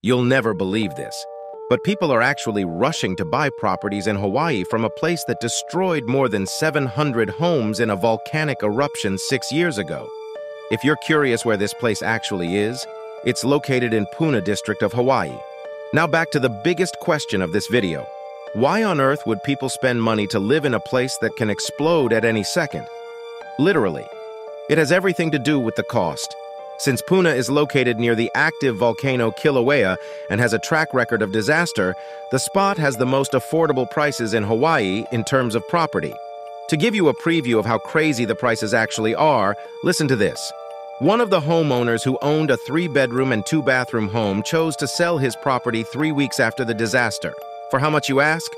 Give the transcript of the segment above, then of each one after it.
You'll never believe this, but people are actually rushing to buy properties in Hawaii from a place that destroyed more than 700 homes in a volcanic eruption six years ago. If you're curious where this place actually is, it's located in Puna district of Hawaii. Now back to the biggest question of this video. Why on earth would people spend money to live in a place that can explode at any second? Literally. It has everything to do with the cost. Since Puna is located near the active volcano Kilauea and has a track record of disaster, the spot has the most affordable prices in Hawaii in terms of property. To give you a preview of how crazy the prices actually are, listen to this. One of the homeowners who owned a three-bedroom and two-bathroom home chose to sell his property three weeks after the disaster. For how much you ask?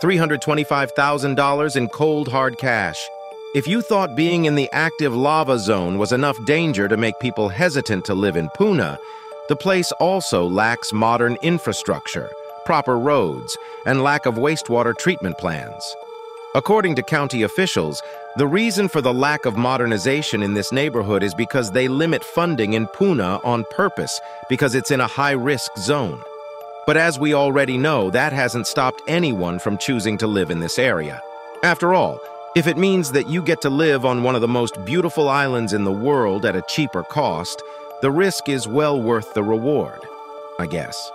$325,000 in cold hard cash. If you thought being in the active lava zone was enough danger to make people hesitant to live in Puna, the place also lacks modern infrastructure, proper roads, and lack of wastewater treatment plans. According to county officials, the reason for the lack of modernization in this neighborhood is because they limit funding in Puna on purpose because it's in a high-risk zone. But as we already know, that hasn't stopped anyone from choosing to live in this area. After all, if it means that you get to live on one of the most beautiful islands in the world at a cheaper cost, the risk is well worth the reward, I guess.